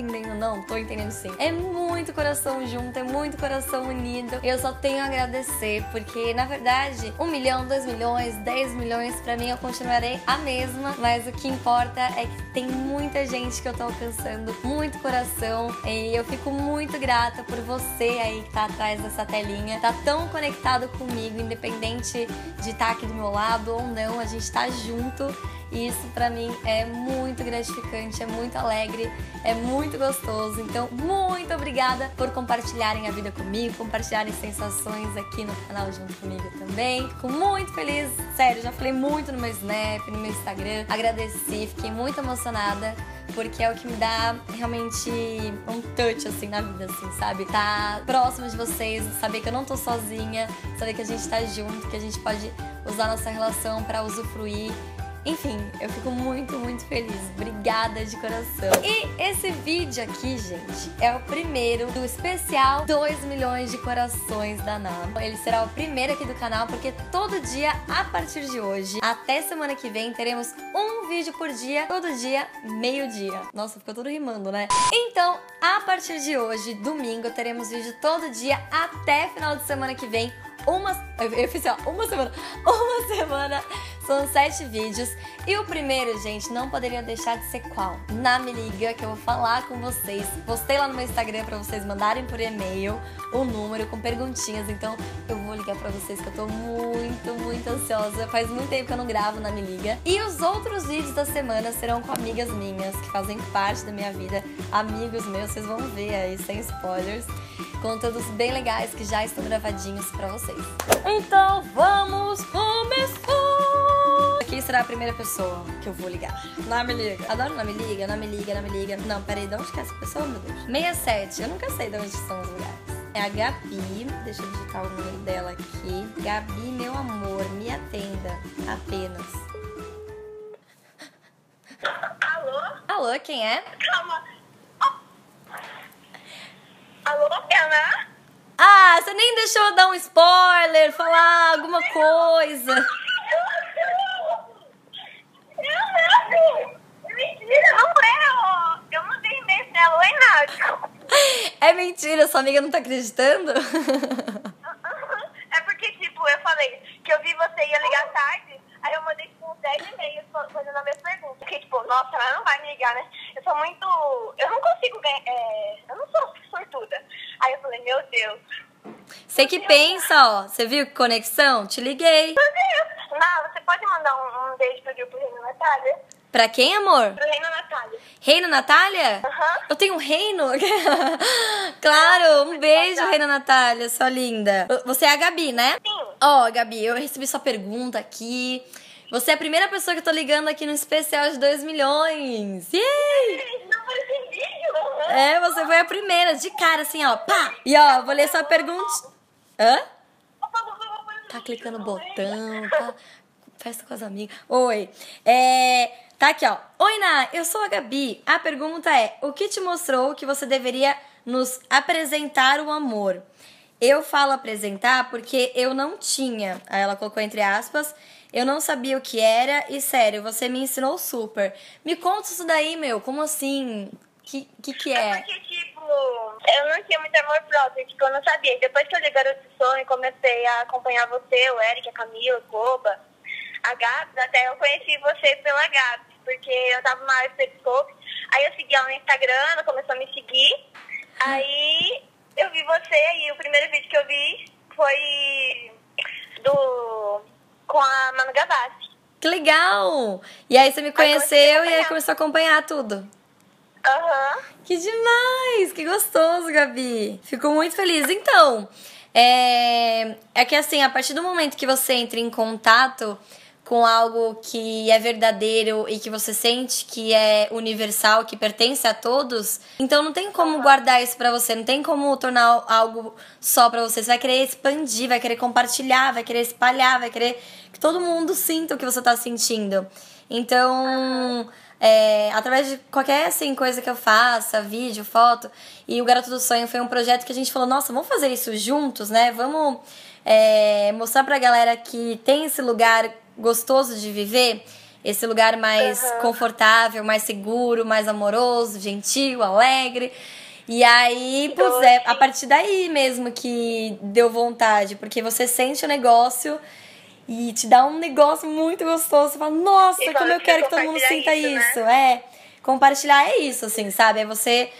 entendendo não, tô entendendo sim. É muito coração junto, é muito coração unido. Eu só tenho a agradecer, porque na verdade, um milhão, dois milhões, dez milhões, pra mim eu continuarei a mesma, mas o que importa é que tem muita gente que eu tô alcançando, muito coração, e eu fico muito grata por você aí que tá atrás dessa telinha, tá tão conectado comigo, independente de estar tá aqui do meu lado ou não, a gente tá junto e isso para mim é muito gratificante, é muito alegre, é muito gostoso. Então, muito obrigada por compartilharem a vida comigo, compartilharem sensações aqui no canal junto comigo também. Fico muito feliz, sério, já falei muito no meu Snap, no meu Instagram, agradeci, fiquei muito emocionada porque é o que me dá realmente um touch assim na vida, assim, sabe? Tá próximo de vocês, saber que eu não tô sozinha, saber que a gente tá junto, que a gente pode usar nossa relação para usufruir enfim, eu fico muito, muito feliz. Obrigada de coração. E esse vídeo aqui, gente, é o primeiro do especial 2 milhões de corações da NAM. Ele será o primeiro aqui do canal, porque todo dia, a partir de hoje, até semana que vem, teremos um vídeo por dia, todo dia, meio-dia. Nossa, ficou tudo rimando, né? Então, a partir de hoje, domingo, teremos vídeo todo dia até final de semana que vem uma. Eu fiz assim, ó, uma semana. Uma semana. São sete vídeos. E o primeiro, gente, não poderia deixar de ser qual? Na Me Liga, que eu vou falar com vocês. Postei lá no meu Instagram pra vocês mandarem por e-mail o número com perguntinhas. Então eu vou ligar pra vocês que eu tô muito, muito ansiosa. Faz muito tempo que eu não gravo na Me Liga. E os outros vídeos da semana serão com amigas minhas que fazem parte da minha vida. Amigos meus, vocês vão ver aí, sem spoilers. Conteúdos bem legais que já estão gravadinhos pra vocês. Então vamos começar! Será a primeira pessoa que eu vou ligar? Não me liga. Adoro não me liga, não me liga, não me liga. Não, peraí, de onde que é essa pessoa, meu Deus? 67, eu nunca sei de onde são os lugares. É a Gabi, deixa eu digitar o número dela aqui. Gabi, meu amor, me atenda apenas. Alô? Alô, quem é? Calma. Alô, Ana? Ah, você nem deixou eu dar um spoiler, falar alguma coisa. Não, Mentira, não é. Eu mandei e-mail pra ela. Oi, Náutico. É mentira, sua amiga não tá acreditando? É porque, tipo, eu falei que eu vi você ia ligar tarde, aí eu mandei tipo, uns 10 e-mails fazendo a mesma pergunta. Porque, tipo, nossa, ela não vai me ligar, né? Eu sou muito. Eu não consigo ganhar. É... Eu não sou sortuda. Aí eu falei, meu Deus. Você que pensa, ó. Você viu que conexão? Te liguei. Meu Deus. Não, você pode mandar um, um beijo pro grupo Reino Natália? Pra quem, amor? Pro Reino Natália. Reino Natália? Aham. Eu tenho um reino? claro, um beijo, Reina Natália, sua linda. Você é a Gabi, né? Sim. Ó, Gabi, eu recebi sua pergunta aqui. Você é a primeira pessoa que eu tô ligando aqui no especial de 2 milhões. Yay! Não foi esse vídeo? Aham. É, você foi a primeira, de cara, assim, ó. Pá! E ó, vou ler sua pergunta. Hã? Tá clicando no botão, tá? Festa com as amigas. Oi. É. Tá aqui, ó. Oi, Ná, eu sou a Gabi. A pergunta é: o que te mostrou que você deveria nos apresentar o amor? Eu falo apresentar porque eu não tinha. Aí ela colocou entre aspas. Eu não sabia o que era e sério, você me ensinou super. Me conta isso daí, meu. Como assim? Que que, que É é? porque, tipo, eu não tinha muito amor próprio, tipo, eu não sabia. Depois que eu li Garoto Sonho, comecei a acompanhar você, o Eric, a Camila, o Koba, a Gabs, até eu conheci você pela Gabs, porque eu tava do Periscope. Aí eu segui ela no Instagram, ela começou a me seguir. Aí eu vi você e o primeiro vídeo que eu vi foi do... com a Manu Gavassi. Que legal! E aí você me conheceu e aí começou a acompanhar tudo. Aham. Que demais! Que gostoso, Gabi! Fico muito feliz. Então, é, é que assim, a partir do momento que você entra em contato com algo que é verdadeiro e que você sente que é universal, que pertence a todos, então não tem como guardar isso pra você, não tem como tornar algo só pra você. Você vai querer expandir, vai querer compartilhar, vai querer espalhar, vai querer que todo mundo sinta o que você tá sentindo. Então, é, através de qualquer assim, coisa que eu faça, vídeo, foto, e o Garoto do Sonho foi um projeto que a gente falou, nossa, vamos fazer isso juntos, né? Vamos é, mostrar pra galera que tem esse lugar gostoso de viver, esse lugar mais Aham. confortável, mais seguro, mais amoroso, gentil, alegre. E aí, putz, é a partir daí mesmo que deu vontade, porque você sente o negócio e te dá um negócio muito gostoso. Você fala, nossa, E como eu que quero que todo mundo sinta isso, isso. É, compartilhar é isso, assim, sabe? É você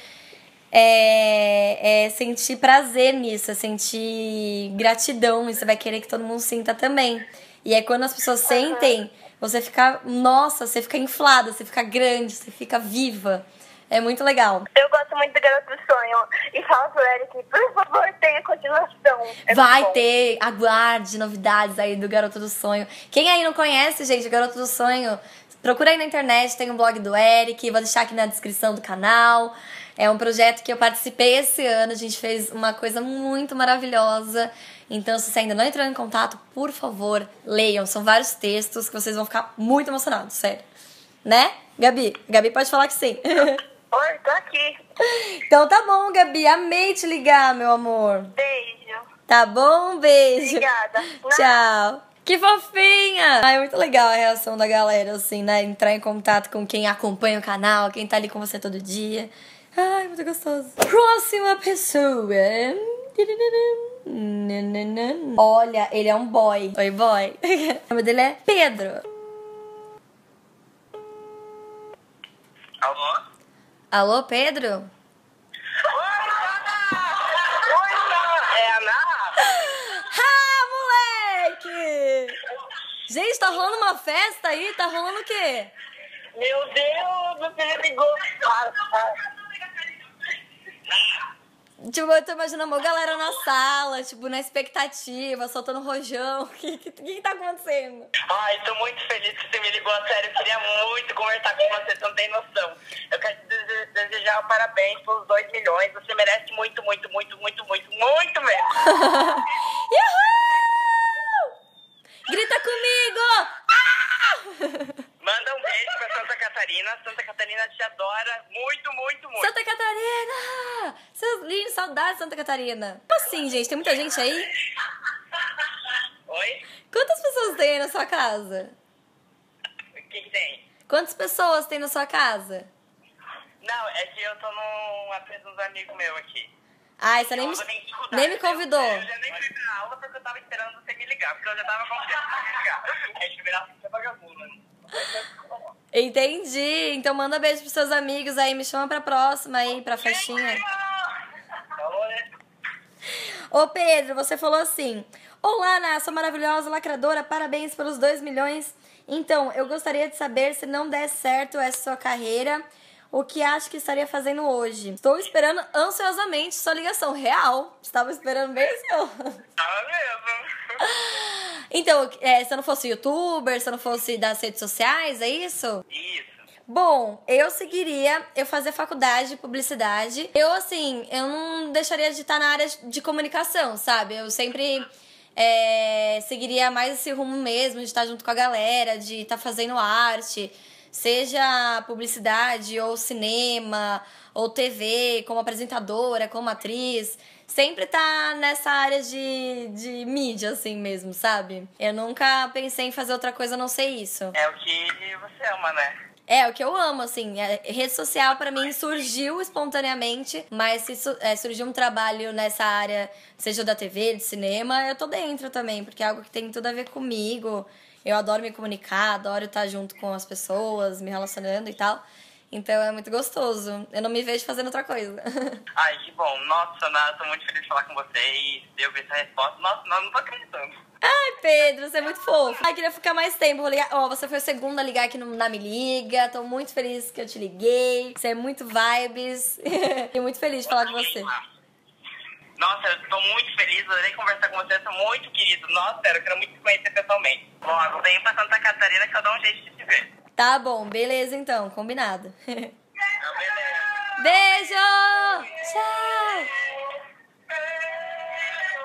é, é sentir prazer nisso, é sentir gratidão, e você vai querer que todo mundo sinta também. E é quando as pessoas sentem, você fica, nossa, você fica inflada, você fica grande, você fica viva. É muito legal. Eu gosto muito do Garoto do Sonho. E fala pro Eric, por favor, tenha continuação. É Vai ter, aguarde novidades aí do Garoto do Sonho. Quem aí não conhece, gente, o Garoto do Sonho, procura aí na internet, tem um blog do Eric, vou deixar aqui na descrição do canal. É um projeto que eu participei esse ano, a gente fez uma coisa muito maravilhosa. Então, se você ainda não entrou em contato, por favor, leiam. São vários textos que vocês vão ficar muito emocionados, sério. Né? Gabi? Gabi pode falar que sim. Oi, tô aqui. então tá bom, Gabi. Amei te ligar, meu amor. Beijo. Tá bom? Beijo. Obrigada. Tchau. Que fofinha! Ai, é muito legal a reação da galera, assim, né? Entrar em contato com quem acompanha o canal, quem tá ali com você todo dia. Ai, muito gostoso. Próxima pessoa. Olha, ele é um boy. Oi, boy. O nome dele é Pedro. Alô? Alô, Pedro? Oi, Ana! Oi, Ana! É Ana? Ah, moleque! Gente, tá rolando uma festa aí? Tá rolando o quê? Meu Deus, você ligou. Ah, ah. Tipo, eu tô imaginando uma galera na sala, tipo, na expectativa, soltando rojão. O que, que, que tá acontecendo? Ai, tô muito feliz que você me ligou, sério. Eu queria muito conversar com você, você não tem noção. Eu quero te dese- desejar parabéns pelos 2 milhões. Você merece muito, muito, muito, muito, muito, muito mesmo. Yahoo! Grita comigo! Ah! Manda um beijo pra Santa Catarina. Santa Catarina te adora muito, muito, muito. Santa Catarina! Seus lindos, saudades de Santa Catarina. Como assim, gente? Tem muita gente aí? Oi? Quantas pessoas tem aí na sua casa? O que, que tem? Quantas pessoas tem na sua casa? Não, é que eu tô num apreço dos amigos meus aqui. Ai, você nem me, Eu nem me Eu- convidou. Eu, já nem fui pra aula porque eu tava esperando você me ligar. Porque eu já tava com pra me ligar. Aí eu virar assim, vagabundo. né? Entendi. Então manda beijo pros seus amigos aí. Me chama pra próxima aí, pra festinha. Ô Pedro, você falou assim: Olá, Naça maravilhosa, lacradora, parabéns pelos 2 milhões. Então, eu gostaria de saber se não der certo essa sua carreira, o que acha que estaria fazendo hoje? Estou esperando ansiosamente sua ligação. Real. Estava esperando bem. Tava mesmo. Então, é, se eu não fosse youtuber, se eu não fosse das redes sociais, é isso? Isso. Bom, eu seguiria, eu fazia faculdade de publicidade. Eu, assim, eu não deixaria de estar na área de comunicação, sabe? Eu sempre é, seguiria mais esse rumo mesmo, de estar junto com a galera, de estar fazendo arte, seja publicidade ou cinema ou TV, como apresentadora, como atriz. Sempre tá nessa área de, de mídia, assim mesmo, sabe? Eu nunca pensei em fazer outra coisa a não ser isso. É o que você ama, né? É, o que eu amo, assim. é- rede social pra mim surgiu espontaneamente, mas se é, surgiu um trabalho nessa área, seja da TV, de cinema, eu tô dentro também, porque é algo que tem tudo a ver comigo. Eu adoro me comunicar, adoro estar junto com as pessoas, me relacionando e tal. Então é muito gostoso. Eu não me vejo fazendo outra coisa. Ai, que bom. Nossa, eu tô muito feliz de falar com você e eu ver essa resposta. Nossa, não, não tô acreditando. Ai, Pedro, você é muito fofo. Ai, queria ficar mais tempo. Vou ligar. Ó, você foi o segundo a ligar aqui no, na Me Liga. Tô muito feliz que eu te liguei. Você é muito vibes. e muito feliz de falar com você. Nossa, eu tô muito feliz, adorei conversar com você, sou muito querido. Nossa, eu quero muito te conhecer pessoalmente. Logo, vem pra Santa Catarina que eu dou um jeito de te ver. Tá bom, beleza então, combinado. Então, beleza. Beijo! Tchau!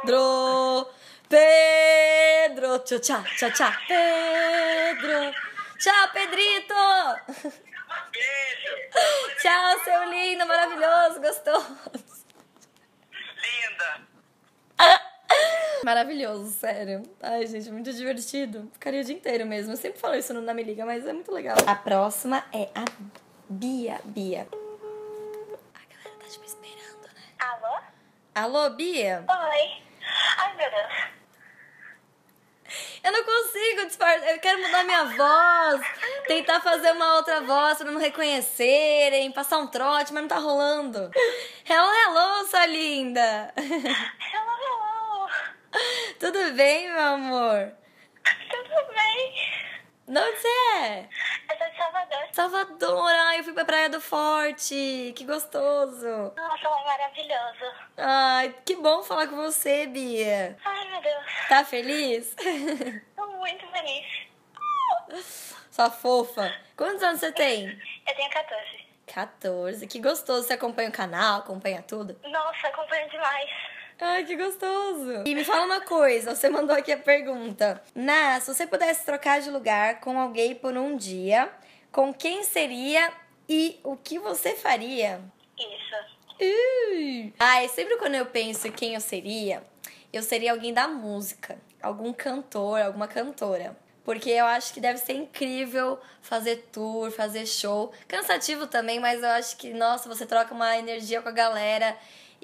Pedro! Pedro! Tchau, tchau, tchau, tchau. Pedro! Tchau, Pedrito! Beijo. Tchau, seu lindo, maravilhoso, gostoso. Linda. Maravilhoso, sério. Ai, gente, muito divertido. Ficaria o dia inteiro mesmo. Eu sempre falo isso no Na Me Liga, mas é muito legal. A próxima é a Bia. Bia. A galera tá tipo esperando, né? Alô? Alô, Bia? Oi. Ai, meu Deus. Eu não consigo disfarçar. Eu quero mudar minha voz. Tentar fazer uma outra voz pra não reconhecerem. Passar um trote, mas não tá rolando. Hello, hello, sua linda. Tudo bem, meu amor? Tudo bem? De onde você é? Eu sou de Salvador. Salvador, ai, eu fui pra Praia do Forte. Que gostoso. Nossa, lá é maravilhoso. Ai, que bom falar com você, Bia. Ai, meu Deus. Tá feliz? Tô muito feliz. Sua fofa. Quantos anos você tem? Eu tenho 14. 14. Que gostoso. Você acompanha o canal, acompanha tudo? Nossa, acompanho demais. Ai, que gostoso. E me fala uma coisa, você mandou aqui a pergunta. Na, se você pudesse trocar de lugar com alguém por um dia, com quem seria e o que você faria? Isso. Ai, sempre quando eu penso em quem eu seria, eu seria alguém da música. Algum cantor, alguma cantora. Porque eu acho que deve ser incrível fazer tour, fazer show. Cansativo também, mas eu acho que, nossa, você troca uma energia com a galera.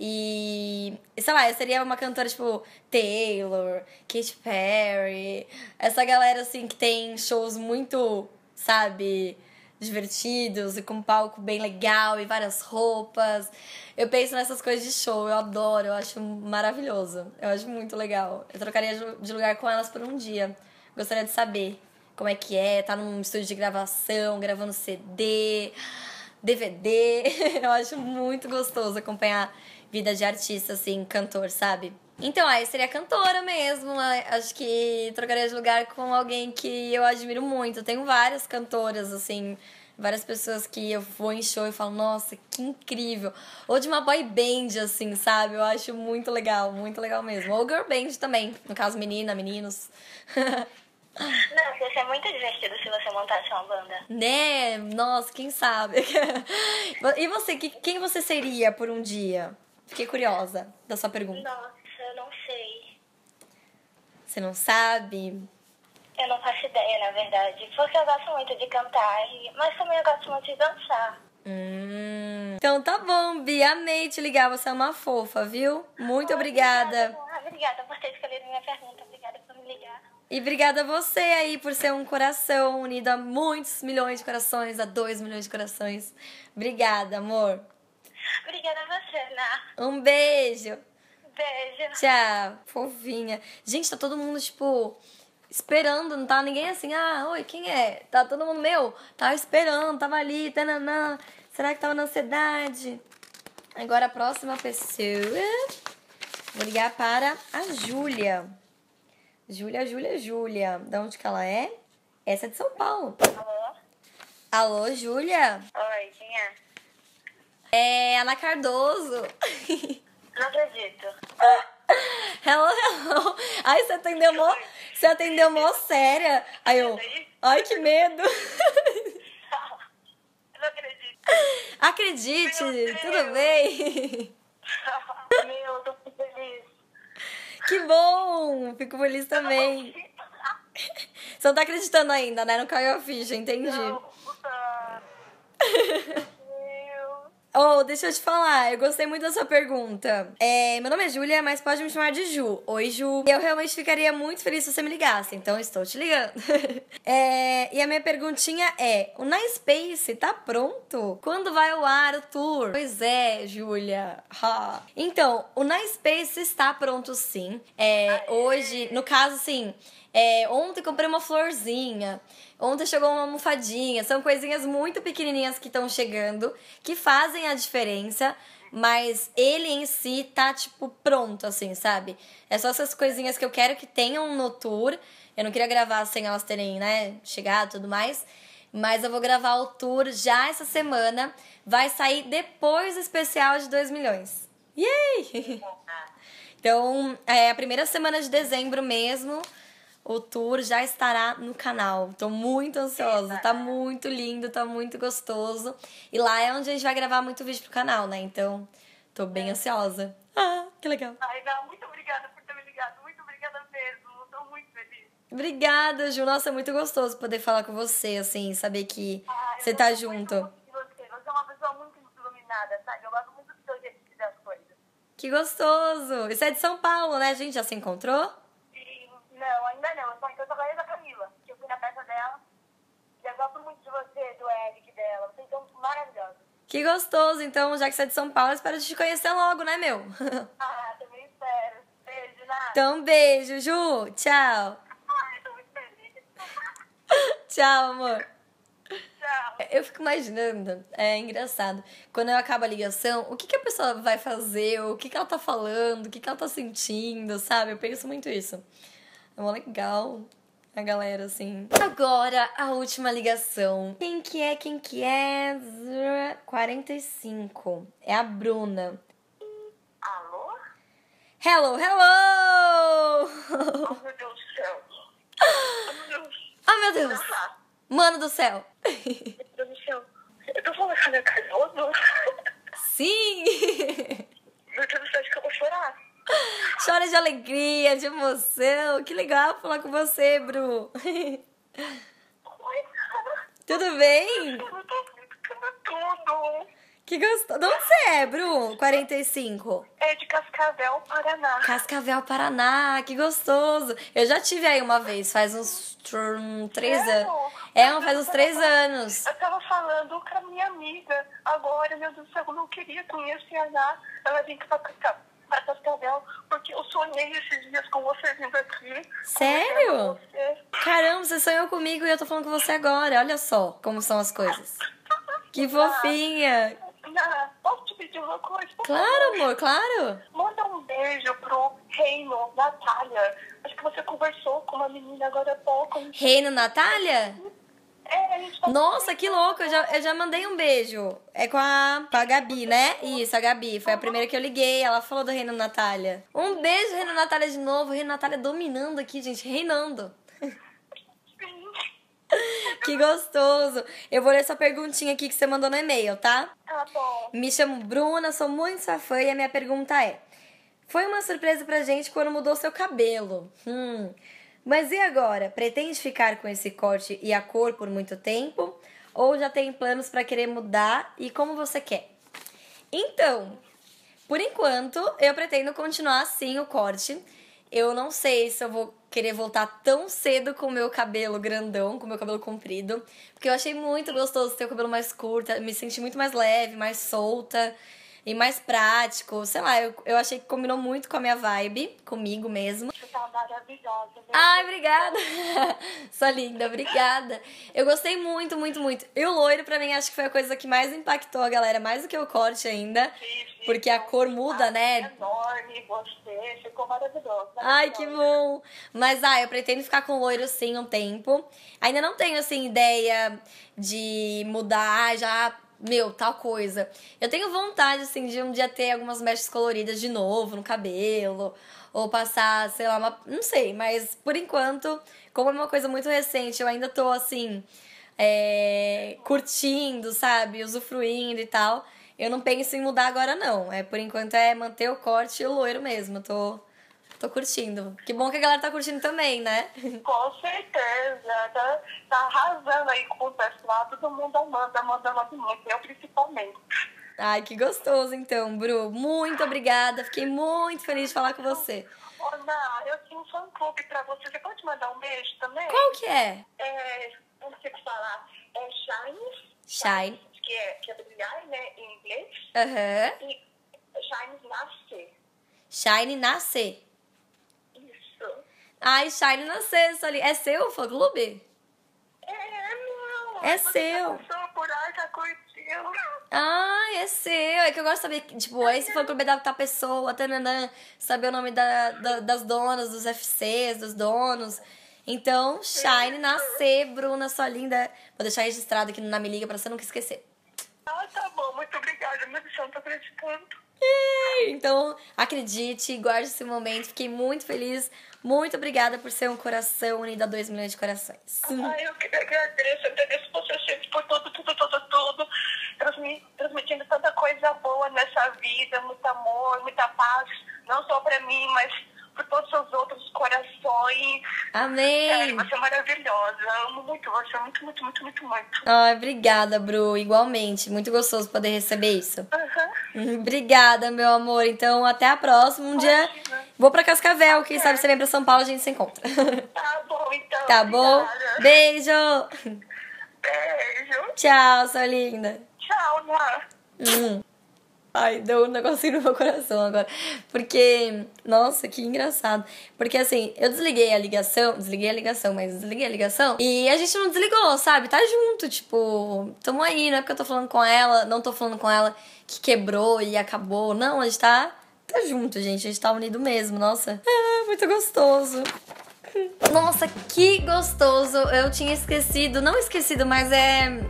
E, sei lá, eu seria uma cantora tipo Taylor, Katy Perry, essa galera assim que tem shows muito, sabe, divertidos e com um palco bem legal e várias roupas. Eu penso nessas coisas de show, eu adoro, eu acho maravilhoso. Eu acho muito legal. Eu trocaria de lugar com elas por um dia. Gostaria de saber como é que é, tá num estúdio de gravação, gravando CD, DVD. Eu acho muito gostoso acompanhar vida de artista, assim, cantor, sabe? Então, aí seria cantora mesmo. Acho que trocaria de lugar com alguém que eu admiro muito. Eu tenho várias cantoras, assim, várias pessoas que eu vou em show e falo, nossa, que incrível. Ou de uma boy band, assim, sabe? Eu acho muito legal, muito legal mesmo. Ou girl band também, no caso, menina, meninos. Não, ia ser muito divertido se você montasse uma banda. Né? Nossa, quem sabe? e você, que, quem você seria por um dia? Fiquei curiosa da sua pergunta. Nossa, eu não sei. Você não sabe? Eu não faço ideia, na verdade. Porque eu gosto muito de cantar, mas também eu gosto muito de dançar. Hum. Então tá bom, Bia. Amei te ligar. Você é uma fofa, viu? Muito obrigada. Obrigada, obrigada por ter escolhido minha pergunta. Obrigada por me ligar. E obrigada a você aí por ser um coração unido a muitos milhões de corações, a dois milhões de corações. Obrigada, amor. Obrigada a você, Ná. Um beijo. Beijo. Tchau. Fofinha. Gente, tá todo mundo, tipo, esperando, não tá ninguém assim, ah, oi, quem é? Tá todo mundo, meu, tava esperando, tava ali, tananã. Será que tava na ansiedade? Agora a próxima pessoa. Vou ligar para a Júlia. Júlia, Júlia, Júlia. Da onde que ela é? Essa é de São Paulo. Alô? Alô, Júlia? Oi, quem é? É Ana Cardoso. Não acredito. Hello, hello. Ai, você atendeu mó, você atendeu mó séria. Aí eu, ai, que medo. Não acredito. Acredite, tudo bem? Meu, tô muito feliz. Que bom, fico feliz também. Você não tá acreditando ainda, né? Não caiu a ficha, entendi. Não, puta. Oh, deixa eu te falar, eu gostei muito da sua pergunta. É, meu nome é Júlia, mas pode me chamar de Ju. Oi, Ju. Eu realmente ficaria muito feliz se você me ligasse, então estou te ligando. É, e a minha perguntinha é: o Space tá pronto? Quando vai ao ar o tour? Pois é, Júlia. Então, o Space está pronto sim. É, hoje, no caso, assim. É, ontem comprei uma florzinha. Ontem chegou uma almofadinha. São coisinhas muito pequenininhas que estão chegando, que fazem a diferença. Mas ele em si tá, tipo, pronto, assim, sabe? É só essas coisinhas que eu quero que tenham no tour. Eu não queria gravar sem elas terem, né, chegado e tudo mais. Mas eu vou gravar o tour já essa semana. Vai sair depois do especial de 2 milhões. Yay! Então, é a primeira semana de dezembro mesmo. O tour já estará no canal. Tô muito ansiosa. Tá muito lindo, tá muito gostoso. E lá é onde a gente vai gravar muito vídeo pro canal, né? Então, tô bem ansiosa. Ah, que legal. Ai, não, muito obrigada por ter me ligado. Muito obrigada. Obrigada, Ju. Nossa, é muito gostoso poder falar com você, assim, saber que Ah, você tá muito junto. de você. Você é uma pessoa muito iluminada, sabe? Eu gosto muito do seu jeito de ver as coisas. Que gostoso! Isso é de São Paulo, né? A gente já se encontrou? Não, ainda não. Eu só, eu só conheço a Camila. que Eu fui na festa dela. Eu gosto muito de você, do Eric dela. Vocês são maravilhosos. Que gostoso! Então, já que você é de São Paulo, eu espero te conhecer logo, né, meu? Ah, também espero. Beijo, Nath. então, beijo, Ju! Tchau! Ai, tô muito feliz. Tchau, amor! Tchau. Eu fico imaginando, é engraçado, quando eu acabo a ligação, o que, que a pessoa vai fazer, o que, que ela tá falando, o que, que ela tá sentindo, sabe? Eu penso muito isso. É mó legal a galera, assim. Agora, a última ligação. Quem que é, quem que é? 45. É a Bruna. Alô? Hello, hello! Oh, meu Deus do céu. Oh, meu Deus. oh, meu Deus! Ah, Mano do céu! meu Deus do céu. Eu tô falando com a minha Cardoso. Sim! Meu Deus do céu, acho que eu vou chorar. Chora de alegria, de emoção. Que legal falar com você, Bru. Oi, Tudo bem? tudo. Que gostoso. De onde você é, Bru? 45. É de Cascavel, Paraná. Cascavel, Paraná. Que gostoso. Eu já tive aí uma vez, faz uns tr- um, três anos. É, faz uns três anos. Eu tava falando com a minha amiga agora, meu Deus do céu, eu não queria conhecer a Ana. Ela vem pra, Casca- pra Cascavel, porque eu sonhei esses dias com você vindo aqui. Sério? você. Caramba, você sonhou comigo e eu tô falando com você agora. Olha só como são as coisas. Que fofinha. Ana, posso te pedir uma coisa? Claro, amor, claro. Manda um beijo pro Reino, Natália. Acho que você conversou com uma menina agora há pouco. Reino Natália? É, Nossa, que louco, eu já, eu já mandei um beijo. É com a, com a Gabi, né? Isso, a Gabi. Foi a primeira que eu liguei. Ela falou do Reino Natália. Um beijo, Reino Natália, de novo. Reino Natália dominando aqui, gente. Reinando. Que gostoso. Eu vou ler sua perguntinha aqui que você mandou no e-mail, tá? Tá bom. Me chamo Bruna, sou muito sua fã e a minha pergunta é: Foi uma surpresa pra gente quando mudou seu cabelo. Hum. Mas e agora? Pretende ficar com esse corte e a cor por muito tempo? Ou já tem planos pra querer mudar e como você quer? Então, por enquanto, eu pretendo continuar assim o corte. Eu não sei se eu vou querer voltar tão cedo com o meu cabelo grandão, com o meu cabelo comprido. Porque eu achei muito gostoso ter o cabelo mais curto, me senti muito mais leve, mais solta e mais prático. Sei lá, eu, eu achei que combinou muito com a minha vibe, comigo mesmo. Você tá maravilhosa. meu Ai, obrigada! Sua linda, obrigada. Eu gostei muito, muito, muito. E o loiro, pra mim, acho que foi a coisa que mais impactou a galera, mais do que o corte ainda. Sim, sim. Porque a cor muda, né? Enorme, você ficou maravilhosa. Ai, que bom! Mas, ah, eu pretendo ficar com loiro sim um tempo. Ainda não tenho, assim, ideia de mudar já, meu, tal coisa. Eu tenho vontade, assim, de um dia ter algumas mechas coloridas de novo no cabelo. Ou passar, sei lá, uma. Não sei, mas por enquanto, como é uma coisa muito recente, eu ainda tô, assim, é, curtindo, sabe? Usufruindo e tal. Eu não penso em mudar agora, não. É, por enquanto é manter o corte e o loiro mesmo. Eu tô. Tô curtindo. Que bom que a galera tá curtindo também, né? Com certeza. Tá, tá arrasando aí com o pessoal. Todo mundo amando, amando, amando muito. Eu principalmente. Ai, que gostoso então, Bru. Muito obrigada. Fiquei muito feliz de falar com você. Ana, eu tinha um fã clube pra você. Você pode mandar um beijo também? Qual que é? É, não sei o que falar. É Shines. Shine. Que é, que é brilhar, né? Em inglês. Aham. E Shines nascer. Shine nascer. Ai, Shine nascer, Soli. É seu o fã clube? É, não. É Você seu. Passou por aí, tá curtindo. Ai, é seu. É que eu gosto de saber, tipo, esse fã clube é da tal pessoa, tananã, saber o nome da, da- das donas, dos FCs, dos donos. Então, Shine nascer, Bruna, sua linda. Vou deixar registrado aqui no Na Me Liga pra você nunca esquecer. Ah, tá bom. Muito obrigada. Meu Deus, eu não tô acreditando. Então, acredite, guarde esse momento. Fiquei muito feliz. Muito obrigada por ser um coração unido a 2 milhões de corações. Ai, eu que agradeço, eu agradeço você sempre por tudo, tudo, tudo, tudo. Transmi- transmitindo tanta coisa boa nessa vida, muito amor, muita paz, não só pra mim, mas por todos os outros corações. Amém. Sério, você é maravilhosa. Eu amo muito você, muito, muito, muito, muito, muito. Ai, obrigada, Bru. Igualmente. Muito gostoso poder receber isso. Uhum. Obrigada, meu amor. Então, até a próxima. Um dia vou pra Cascavel. Quem sabe você vem pra São Paulo, a gente se encontra. Tá bom, então. Tá bom? obrigada. Beijo. Beijo. Tchau, sua linda. Tchau, Má. Hum. Ai, deu um negocinho no meu coração agora. Porque, nossa, que engraçado. Porque assim, eu desliguei a ligação, desliguei a ligação, mas desliguei a ligação e a gente não desligou, sabe? Tá junto, tipo, tamo aí, não é porque eu tô falando com ela, não tô falando com ela que quebrou e acabou. Não, a gente tá, tá junto, gente. A gente tá unido mesmo, nossa. Ah, muito gostoso. Nossa, que gostoso! Eu tinha esquecido, não esquecido, mas é.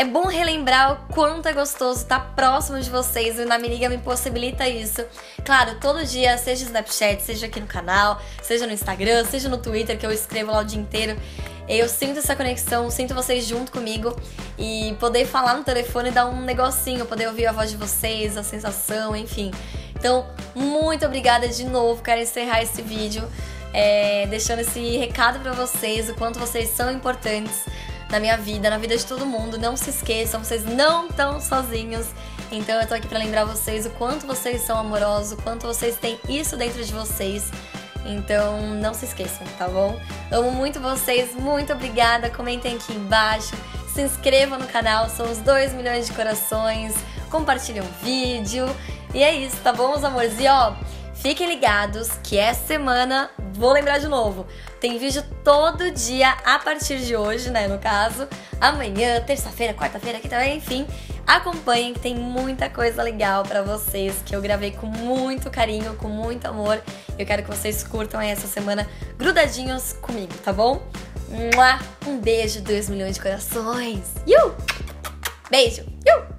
É bom relembrar o quanto é gostoso estar próximo de vocês. O Na Me possibilita isso. Claro, todo dia, seja no Snapchat, seja aqui no canal, seja no Instagram, seja no Twitter, que eu escrevo lá o dia inteiro. Eu sinto essa conexão, sinto vocês junto comigo e poder falar no telefone dá um negocinho, poder ouvir a voz de vocês, a sensação, enfim. Então, muito obrigada de novo. Quero encerrar esse vídeo é, deixando esse recado pra vocês, o quanto vocês são importantes na minha vida, na vida de todo mundo. Não se esqueçam, vocês não estão sozinhos. Então eu tô aqui pra lembrar vocês o quanto vocês são amorosos, o quanto vocês têm isso dentro de vocês. Então não se esqueçam, tá bom? Amo muito vocês, muito obrigada. Comentem aqui embaixo, se inscrevam no canal, são os 2 milhões de corações. Compartilhem o vídeo. E é isso, tá bom, meus amores? E ó, fiquem ligados que essa semana, vou lembrar de novo, tem vídeo todo dia a partir de hoje, né? No caso, amanhã, terça-feira, quarta-feira, aqui também, enfim. Acompanhem que tem muita coisa legal pra vocês que eu gravei com muito carinho, com muito amor. Eu quero que vocês curtam aí essa semana grudadinhos comigo, tá bom? Um beijo, 2 milhões de corações. Iu! Beijo! Iu!